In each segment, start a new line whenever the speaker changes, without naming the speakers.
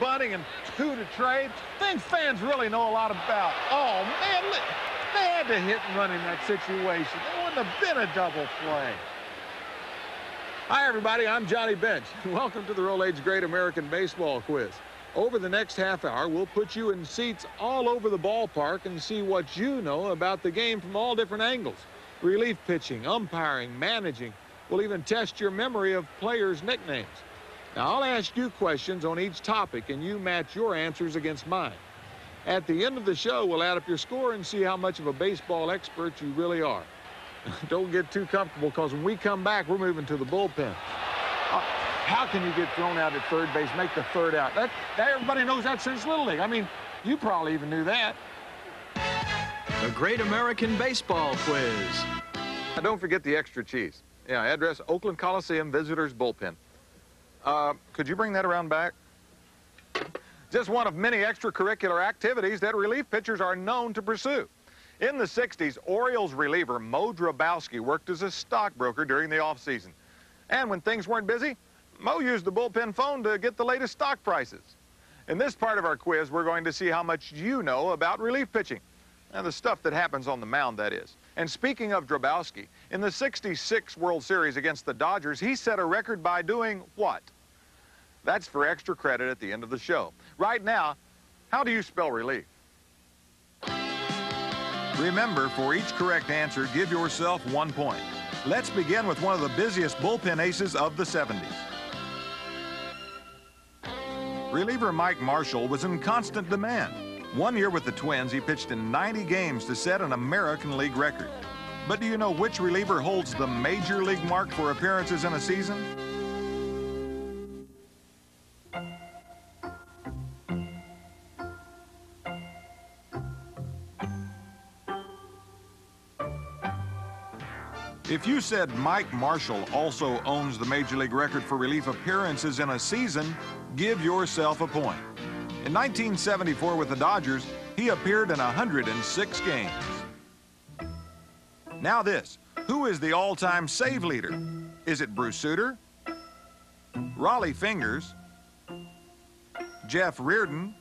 bunting and two to trade. Things fans really know a lot about. Oh, man, they had to hit and run in that situation. There wouldn't have been a double play. Hi, everybody. I'm Johnny Bench. Welcome to the Rolaids Great American Baseball Quiz. Over the next half hour, we'll put you in seats all over the ballpark and see what you know about the game from all different angles. Relief pitching, umpiring, managing. We'll even test your memory of players' nicknames. Now, I'll ask you questions on each topic, and you match your answers against mine. At the end of the show, we'll add up your score and see how much of a baseball expert you really are. Don't get too comfortable, because when we come back, we're moving to the bullpen. Uh, how can you get thrown out at third base, make the third out? That, that everybody knows that since Little League. I mean, you probably even knew that.
The Great American Baseball Quiz.
Now, don't forget the extra cheese. Yeah, address Oakland Coliseum Visitors Bullpen. Uh, could you bring that around back? Just one of many extracurricular activities that relief pitchers are known to pursue. In the 60s, Orioles reliever Moe Drabowsky worked as a stockbroker during the offseason. And when things weren't busy, Mo used the bullpen phone to get the latest stock prices. In this part of our quiz, we're going to see how much you know about relief pitching. And the stuff that happens on the mound, that is. And speaking of Drabowsky, in the 66 World Series against the Dodgers, he set a record by doing what? That's for extra credit at the end of the show. Right now, how do you spell relief? Remember, for each correct answer, give yourself one point. Let's begin with one of the busiest bullpen aces of the 70s. Reliever Mike Marshall was in constant demand. One year with the Twins, he pitched in 90 games to set an American League record. But do you know which reliever holds the Major League mark for appearances in a season? If you said Mike Marshall also owns the Major League record for relief appearances in a season, give yourself a point. In 1974 with the Dodgers, he appeared in 106 games. Now this, who is the all-time save leader? Is it Bruce Sutter? Rollie Fingers? Jeff Reardon?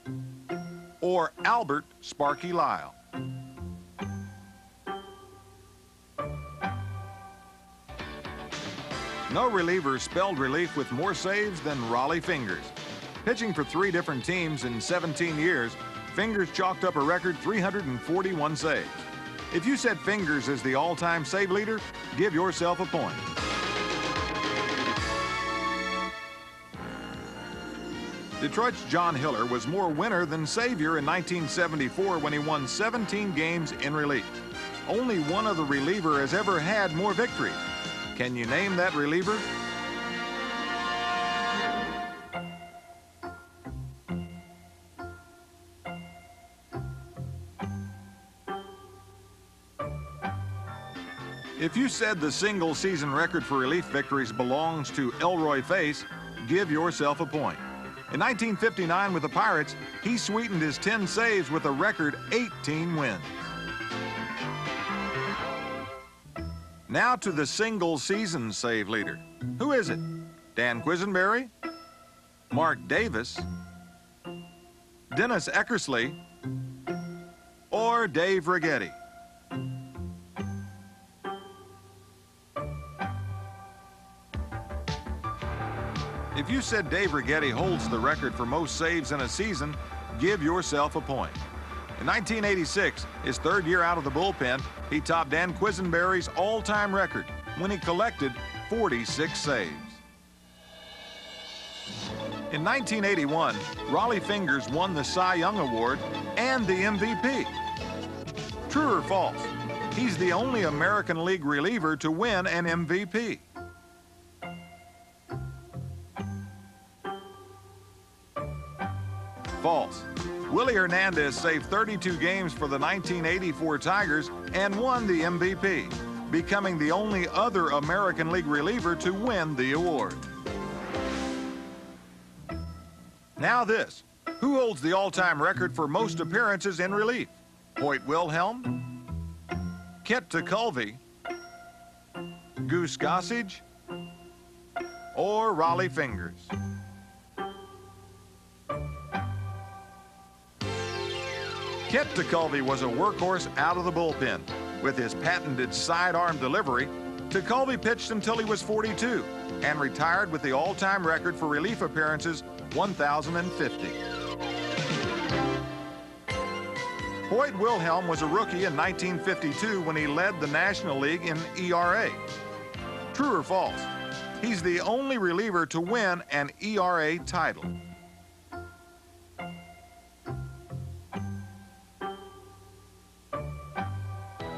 Or Albert Sparky Lyle? No reliever spelled relief with more saves than Rollie Fingers. Pitching for three different teams in 17 years, Fingers chalked up a record 341 saves. If you said Fingers is the all-time save leader, give yourself a point. Detroit's John Hiller was more winner than savior in 1974 when he won 17 games in relief. Only one other reliever has ever had more victories. Can you name that reliever? If you said the single season record for relief victories belongs to Elroy Face, give yourself a point. In 1959 with the Pirates, he sweetened his 10 saves with a record 18 wins. Now to the single season save leader. Who is it? Dan Quisenberry? Mark Davis? Dennis Eckersley? Or Dave Righetti? If you said Dave Righetti holds the record for most saves in a season, give yourself a point. In 1986, his third year out of the bullpen, he topped Dan Quisenberry's all-time record when he collected 46 saves. In 1981, Rollie Fingers won the Cy Young Award and the MVP. True or false? He's the only American League reliever to win an MVP. False. Willie Hernandez saved 32 games for the 1984 Tigers and won the MVP, becoming the only other American League reliever to win the award. Now this. Who holds the all-time record for most appearances in relief? Hoyt Wilhelm? Kent Tekulve? Goose Gossage? Or Rollie Fingers? Kent Tekulve was a workhorse out of the bullpen. With his patented sidearm delivery, Tekulve pitched until he was 42 and retired with the all-time record for relief appearances, 1,050. Hoyt Wilhelm was a rookie in 1952 when he led the National League in ERA. True or false? He's the only reliever to win an ERA title.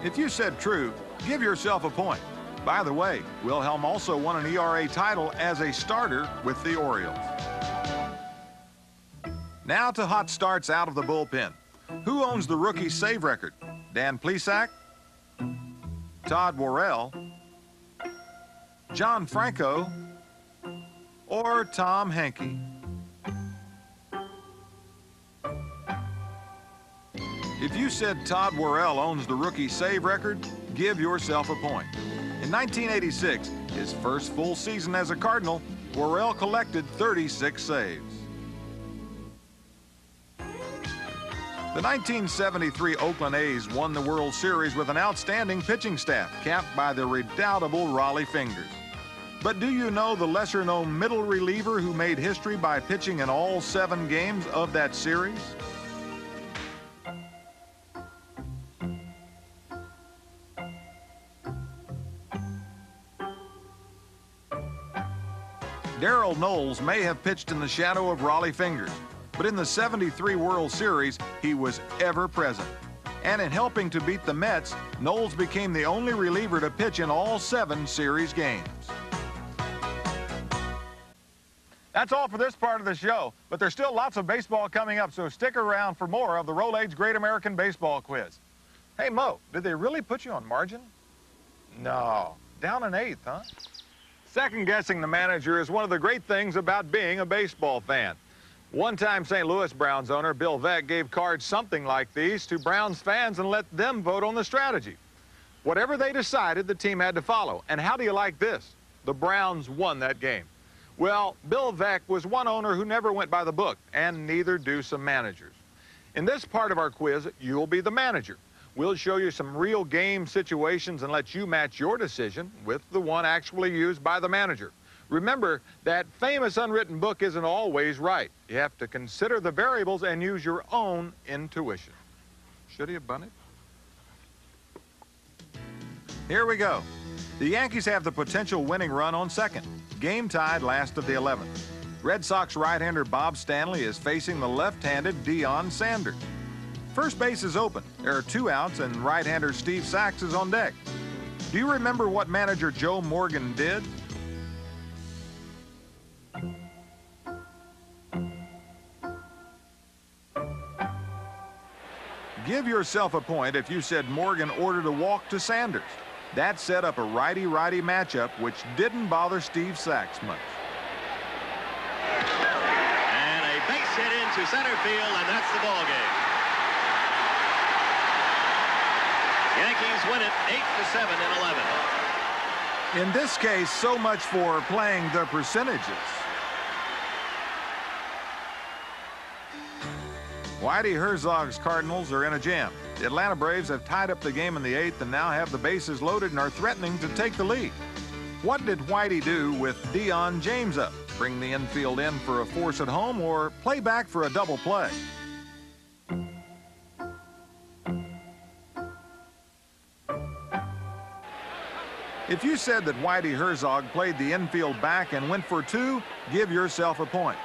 If you said true, give yourself a point. By the way, Wilhelm also won an ERA title as a starter with the Orioles. Now to hot starts out of the bullpen. Who owns the rookie save record? Dan Plesac? Todd Worrell? John Franco? Or Tom Henke? If you said Todd Worrell owns the rookie save record, give yourself a point. In 1986, his first full season as a Cardinal, Worrell collected 36 saves. The 1973 Oakland A's won the World Series with an outstanding pitching staff, capped by the redoubtable Rollie Fingers. But do you know the lesser-known middle reliever who made history by pitching in all seven games of that series? Darold Knowles may have pitched in the shadow of Rollie Fingers, but in the 73 World Series, he was ever present. And in helping to beat the Mets, Knowles became the only reliever to pitch in all seven series games.
That's all for this part of the show, but there's still lots of baseball coming up, so stick around for more of the Rolaids Great American Baseball Quiz. Hey, Mo, did they really put you on margin? No. Down an eighth, huh? Second guessing the manager is one of the great things about being a baseball fan. One time St. Louis Browns owner Bill Veeck gave cards something like these to Browns fans and let them vote on the strategy. Whatever they decided, the team had to follow. And how do you like this? The Browns won that game. Well, Bill Veeck was one owner who never went by the book, and neither do some managers. In this part of our quiz, you'll be the manager. We'll show you some real game situations and let you match your decision with the one actually used by the manager. Remember, that famous unwritten book isn't always right. You have to consider the variables and use your own intuition. Should he have bunted?
Here we go. The Yankees have the potential winning run on second. Game tied last of the 11th. Red Sox right-hander Bob Stanley is facing the left-handed Deion Sanders. First base is open. There are two outs, and right-hander Steve Sax is on deck. Do you remember what manager Joe Morgan did? Give yourself a point if you said Morgan ordered a walk to Sanders. That set up a righty-righty matchup, which didn't bother Steve Sax much.
And a base hit into center field, and that's the ball game. Yankees win it 8 to 7 in 11.
In this case, so much for playing the percentages. Whitey Herzog's Cardinals are in a jam. The Atlanta Braves have tied up the game in the eighth and now have the bases loaded and are threatening to take the lead. What did Whitey do with Dion James up? Bring the infield in for a force at home or play back for a double play? If you said that Whitey Herzog played the infield back and went for two, give yourself a point.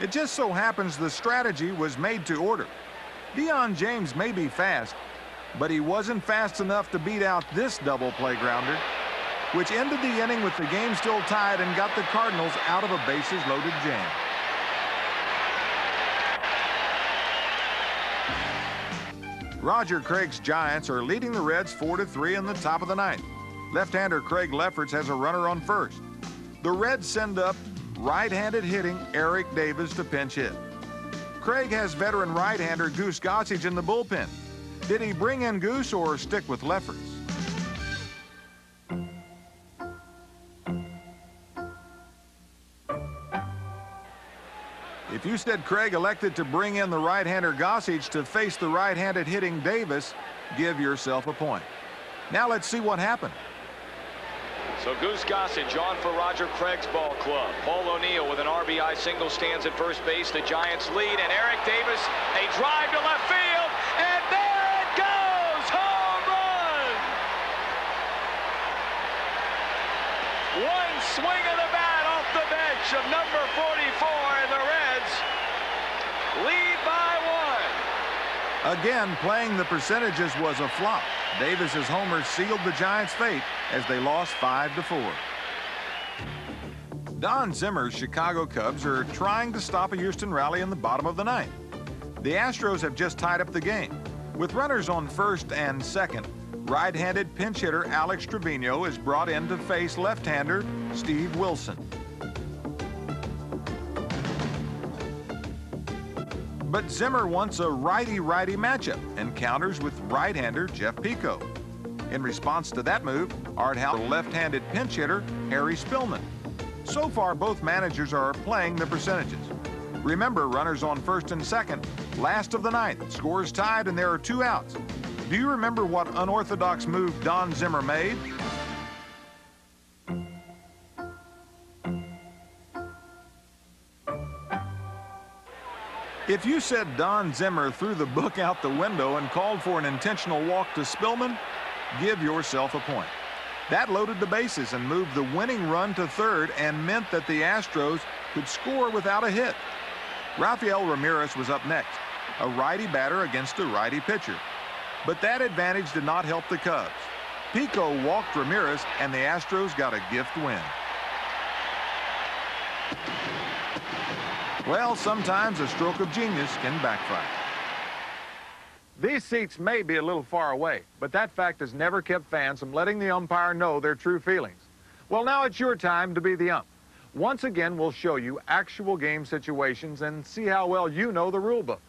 It just so happens the strategy was made to order. Dion James may be fast, but he wasn't fast enough to beat out this double play grounder, which ended the inning with the game still tied and got the Cardinals out of a bases loaded jam. Roger Craig's Giants are leading the Reds 4-3 in the top of the ninth. Left-hander Craig Lefferts has a runner on first. The Reds send up right-handed hitting Eric Davis to pinch hit. Craig has veteran right-hander Goose Gossage in the bullpen. Did he bring in Goose or stick with Lefferts? If you said Craig elected to bring in the right-hander Gossage to face the right-handed hitting Davis, give yourself a point. Now let's see what happened.
So Goose Gossage on for Roger Craig's ball club. Paul O'Neill with an RBI single stands at first base. The Giants lead, and Eric Davis, a drive to left field, and there it goes! Home run! One swing of the bat off the bench of number 44, and the Reds lead by one.
Again, playing the percentages was a flop. Davis's homer sealed the Giants' fate as they lost 5 to 4. Don Zimmer's Chicago Cubs are trying to stop a Houston rally in the bottom of the ninth. The Astros have just tied up the game. With runners on first and second, right-handed pinch hitter Alex Trevino is brought in to face left-hander Steve Wilson. But Zimmer wants a righty-righty matchup and counters with right-hander Jeff Pico. In response to that move, Art Howe left-handed pinch hitter Harry Spilman. So far, both managers are playing the percentages. Remember, runners on first and second, last of the ninth, scores tied and there are two outs. Do you remember what unorthodox move Don Zimmer made? If you said Don Zimmer threw the book out the window and called for an intentional walk to Spilman, give yourself a point. That loaded the bases and moved the winning run to third and meant that the Astros could score without a hit. Rafael Ramirez was up next, a righty batter against a righty pitcher. But that advantage did not help the Cubs. Pico walked Ramirez, and the Astros got a gift win. Well, sometimes a stroke of genius can backfire.
These seats may be a little far away, but that fact has never kept fans from letting the umpire know their true feelings. Well, now it's your time to be the ump. Once again, we'll show you actual game situations and see how well you know the rule book.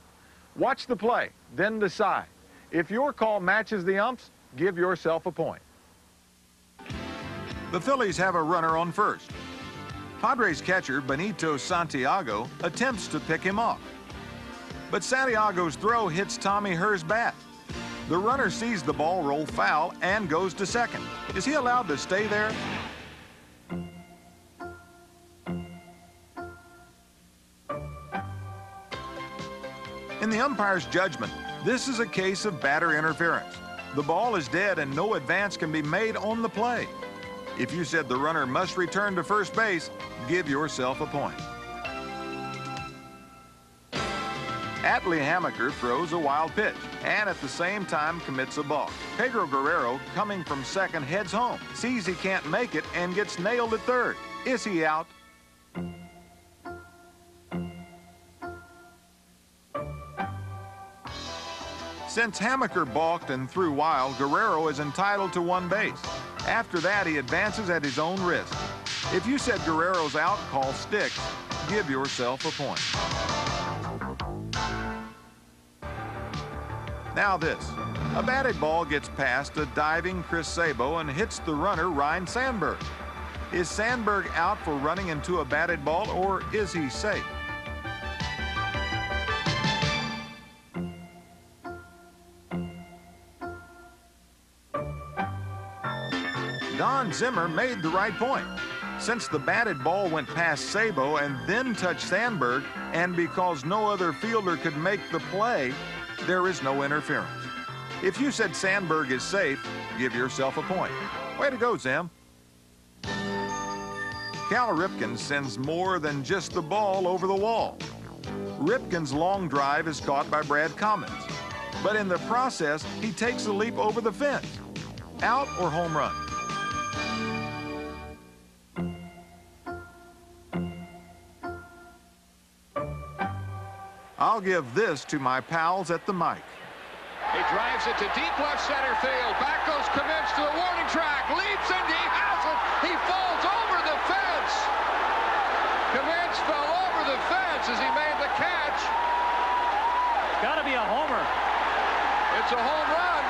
Watch the play, then decide. If your call matches the umps, give yourself a point.
The Phillies have a runner on first. Padres catcher Benito Santiago attempts to pick him off. But Santiago's throw hits Tommy Herr's bat. The runner sees the ball roll foul and goes to second. Is he allowed to stay there? In the umpire's judgment, this is a case of batter interference. The ball is dead and no advance can be made on the play. If you said the runner must return to first base, give yourself a point. Atlee Hammaker throws a wild pitch and at the same time commits a balk. Pedro Guerrero, coming from second, heads home, sees he can't make it and gets nailed at third. Is he out? Since Hammaker balked and threw wild, Guerrero is entitled to one base. After that, he advances at his own risk. If you said Guerrero's out, call sticks. Give yourself a point. Now this. A batted ball gets past a diving Chris Sabo and hits the runner Ryne Sandberg. Is Sandberg out for running into a batted ball or is he safe? Don Zimmer made the right point. Since the batted ball went past Sabo and then touched Sandberg, and because no other fielder could make the play, there is no interference. If you said Sandberg is safe, give yourself a point. Way to go, Zim. Cal Ripken sends more than just the ball over the wall. Ripken's long drive is caught by Brad Komminsk. But in the process, he takes a leap over the fence. Out or home run? I'll give this to my pals at the mic.
He drives it to deep left center field. Back goes Kivitz to the warning track. Leaps and he has it. He falls over the fence. Kivitz fell over the fence as he made the catch.
Got to be a homer.
It's a home run.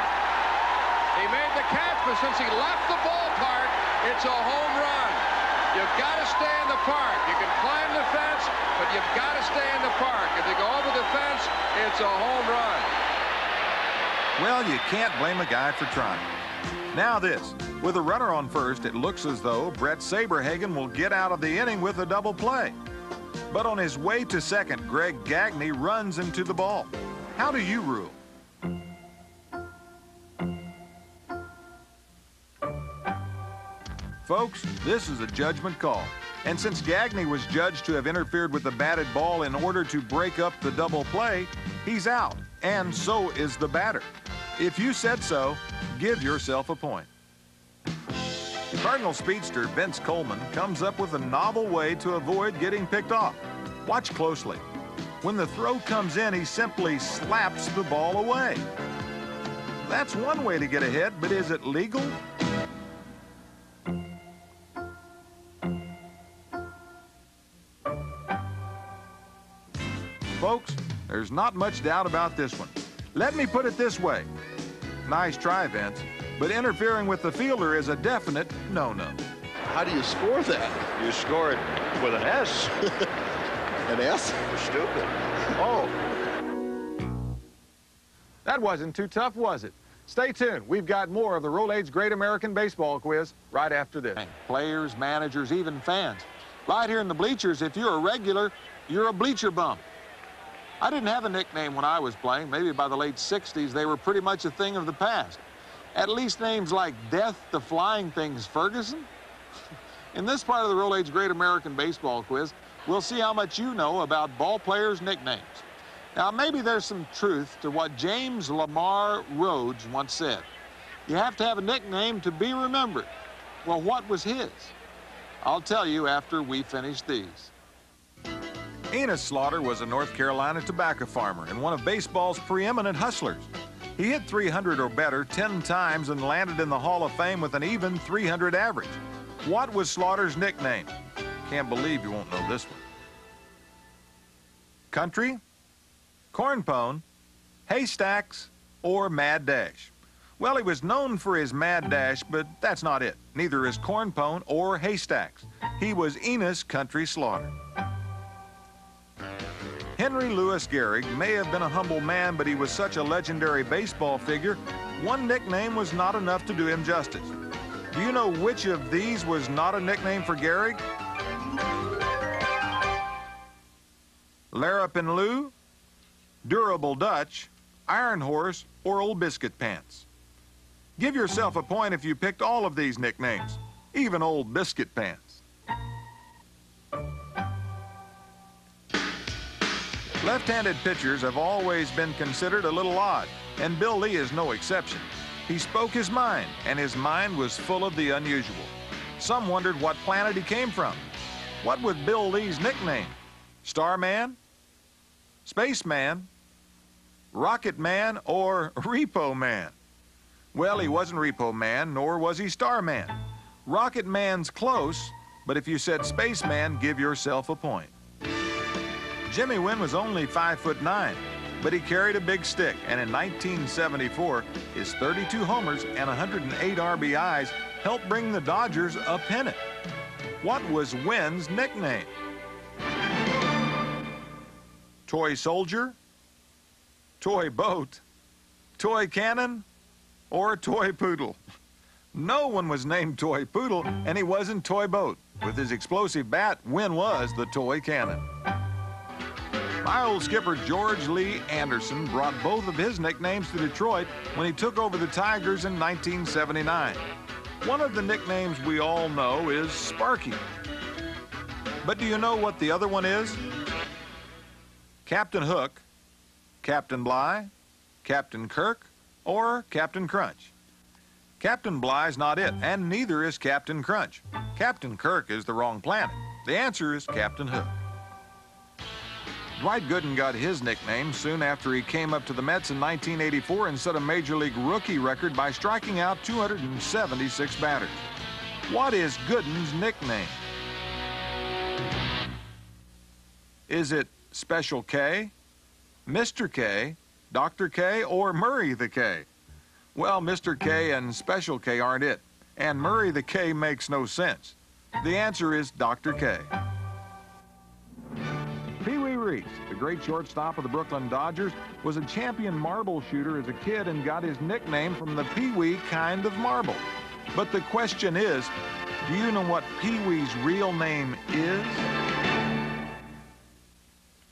He made the catch, but since he left the ballpark, it's a home run. You've got to stay in the park. You can climb the fence, but you've got to stay in the park. If you go over the fence, it's a home run.
Well, you can't blame a guy for trying. Now this. With a runner on first, it looks as though Bret Saberhagen will get out of the inning with a double play. But on his way to second, Greg Gagne runs into the ball. How do you rule? Folks, this is a judgment call. And since Gagne was judged to have interfered with the batted ball in order to break up the double play, he's out, and so is the batter. If you said so, give yourself a point. Cardinal speedster Vince Coleman comes up with a novel way to avoid getting picked off. Watch closely. When the throw comes in, he simply slaps the ball away. That's one way to get ahead, but is it legal? There's not much doubt about this one. Let me put it this way. Nice try, Vince, but interfering with the fielder is a definite no-no.
How do you score that?
You score it with an S.
An S?
You're Stupid.
Oh. That wasn't too tough, was it? Stay tuned. We've got more of the Rolaids Great American Baseball Quiz right after this. Players, managers, even fans. Right here in the bleachers, if you're a regular, you're a bleacher bum. I didn't have a nickname when I was playing. Maybe by the late 60s, they were pretty much a thing of the past. At least names like Death the Flying Things Ferguson. in this part of the Rolaids Great American Baseball Quiz, we'll see how much you know about ball players' nicknames. Now, maybe there's some truth to what James Lamar Rhodes once said. You have to have a nickname to be remembered. Well, what was his? I'll tell you after we finish these. Enos Slaughter was a North Carolina tobacco farmer and one of baseball's preeminent hustlers. He hit 300 or better 10 times and landed in the Hall of Fame with an even 300 average. What was Slaughter's nickname? Can't believe you won't know this one. Country, Cornpone, Haystacks, or Mad Dash? Well, he was known for his Mad Dash, but that's not it. Neither is Cornpone or Haystacks. He was Enos Country Slaughter. Henry Louis Gehrig may have been a humble man, but he was such a legendary baseball figure, one nickname was not enough to do him justice. Do you know which of these was not a nickname for Gehrig? Larrupin' Lou, Durable Dutch, Iron Horse, or Old Biscuit Pants. Give yourself a point if you picked all of these nicknames, even Old Biscuit Pants. Left-handed pitchers have always been considered a little odd, and Bill Lee is no exception. He spoke his mind, and his mind was full of the unusual. Some wondered what planet he came from. What was Bill Lee's nickname? Starman? Spaceman? Rocket Man? Or Repo Man? Well, he wasn't Repo Man, nor was he Starman. Rocket Man's close, but if you said Spaceman, give yourself a point. Jimmy Wynn was only five foot nine, but he carried a big stick, and in 1974, his 32 homers and 108 RBIs helped bring the Dodgers a pennant. What was Wynn's nickname? Toy Soldier? Toy Boat? Toy Cannon? Or Toy Poodle? No one was named Toy Poodle, and he wasn't Toy Boat. With his explosive bat, Wynn was the Toy Cannon. My old skipper George Lee Anderson brought both of his nicknames to Detroit when he took over the Tigers in 1979. One of the nicknames we all know is Sparky. But do you know what the other one is? Captain Hook, Captain Bligh, Captain Kirk, or Captain Crunch. Captain Bligh's not it, and neither is Captain Crunch. Captain Kirk is the wrong planet. The answer is Captain Hook. Dwight Gooden got his nickname soon after he came up to the Mets in 1984 and set a Major League rookie record by striking out 276 batters. What is Gooden's nickname? Is it Special K, Mr. K, Dr. K, or Murray the K? Well, Mr. K and Special K aren't it, and Murray the K makes no sense. The answer is Dr. K. Pee the great shortstop of the Brooklyn Dodgers, was a champion marble shooter as a kid and got his nickname from the Pee Wee kind of marble. But the question is, do you know what Pee Wee's real name is?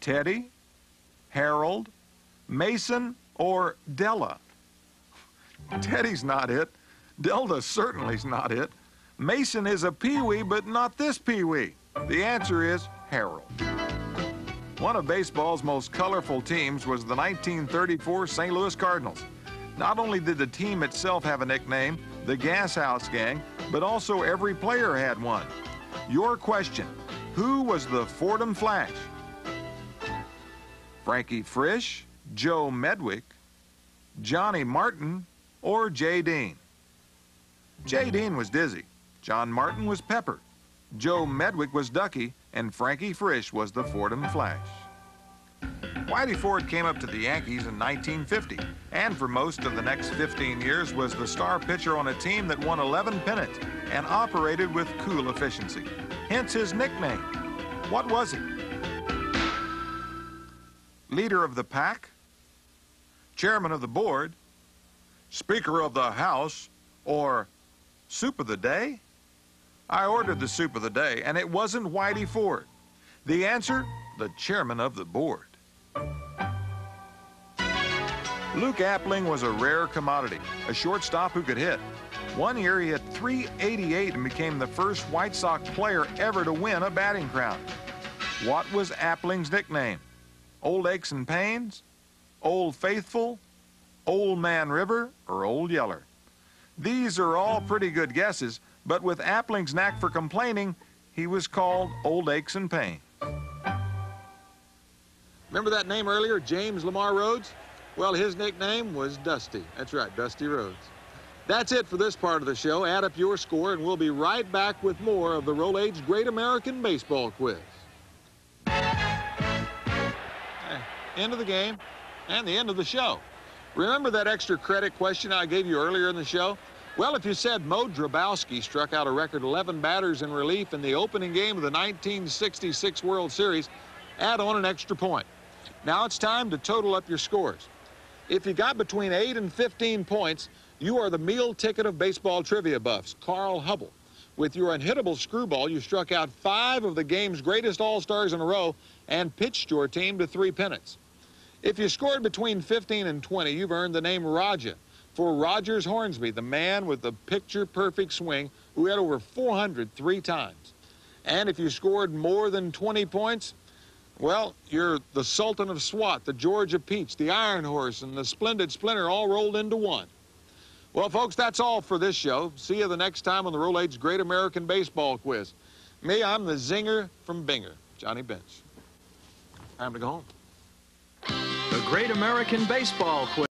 Teddy, Harold, Mason, or Della? Teddy's not it. Delta certainly's not it. Mason is a Pee-wee, but not this Pee-wee. The answer is Harold. One of baseball's most colorful teams was the 1934 St. Louis Cardinals. Not only did the team itself have a nickname, the Gas House Gang, but also every player had one. Your question, who was the Fordham Flash? Frankie Frisch, Joe Medwick, Johnny Martin, or Jay Dean? Jay Dean was Dizzy, John Martin was Pepper, Joe Medwick was Ducky, and Frankie Frisch was the Fordham Flash. Whitey Ford came up to the Yankees in 1950, and for most of the next 15 years was the star pitcher on a team that won 11 pennants and operated with cool efficiency. Hence his nickname. What was he? Leader of the pack? Chairman of the board? Speaker of the House? Or soup of the day? I ordered the soup of the day, and it wasn't Whitey Ford. The answer? The chairman of the board. Luke Appling was a rare commodity, a shortstop who could hit. One year he hit 388 and became the first White Sox player ever to win a batting crown. What was Appling's nickname? Old Aches and Pains? Old Faithful? Old Man River? Or Old Yeller? These are all pretty good guesses, but with Appling's knack for complaining, he was called Old Aches and Pains. Remember that name earlier, James Lamar Rhodes? Well, his nickname was Dusty. That's right, Dusty Rhodes. That's it for this part of the show. Add up your score, and we'll be right back with more of the Roll Rolaids Great American Baseball Quiz. Eh, end of the game and the end of the show. Remember that extra credit question I gave you earlier in the show? Well, if you said Moe Drabowsky struck out a record 11 batters in relief in the opening game of the 1966 World Series, add on an extra point. Now it's time to total up your scores. If you got between 8 and 15 points, you are the meal ticket of baseball trivia buffs, Carl Hubbell. With your unhittable screwball, you struck out five of the game's greatest all-stars in a row and pitched your team to three pennants. If you scored between 15 and 20, you've earned the name Raja for Rogers Hornsby, the man with the picture-perfect swing who had over 400 three times. And if you scored more than 20 points, well, you're the Sultan of SWAT, the Georgia Peach, the Iron Horse, and the Splendid Splinter all rolled into one. Well, folks, that's all for this show. See you the next time on the Rolaids Great American Baseball Quiz. Me, I'm the zinger from Binger, Johnny Bench. Time to go home.
The Great American Baseball Quiz.